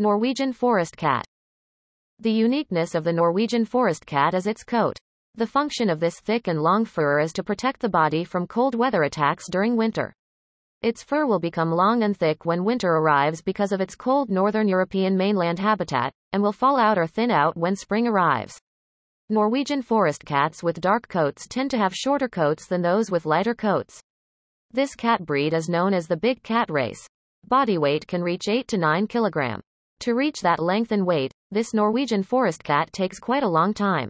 Norwegian forest cat. The uniqueness of the Norwegian forest cat is its coat. The function of this thick and long fur is to protect the body from cold weather attacks during winter. Its fur will become long and thick when winter arrives because of its cold northern European mainland habitat, and will fall out or thin out when spring arrives. Norwegian forest cats with dark coats tend to have shorter coats than those with lighter coats. This cat breed is known as the big cat race. Body weight can reach 8 to 9 kilogram. To reach that length and weight, this Norwegian forest cat takes quite a long time.